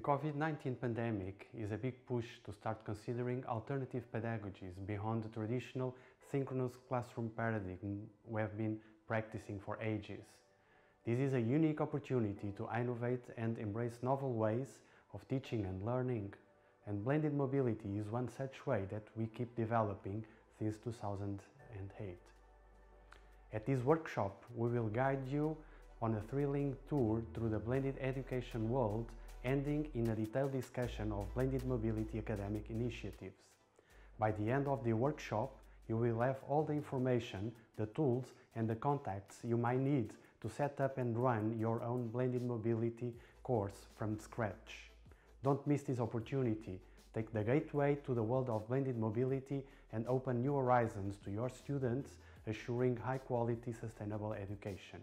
COVID-19 pandemic is a big push to start considering alternative pedagogies beyond the traditional synchronous classroom paradigm we have been practicing for ages. This is a unique opportunity to innovate and embrace novel ways of teaching and learning, and blended mobility is one such way that we keep developing since 2008. At this workshop, we will guide you on a thrilling tour through the blended education world, ending in a detailed discussion of blended mobility academic initiatives. By the end of the workshop, you will have all the information, the tools and the contacts you might need to set up and run your own blended mobility course from scratch. Don't miss this opportunity. Take the gateway to the world of blended mobility and open new horizons to your students, assuring high quality sustainable education.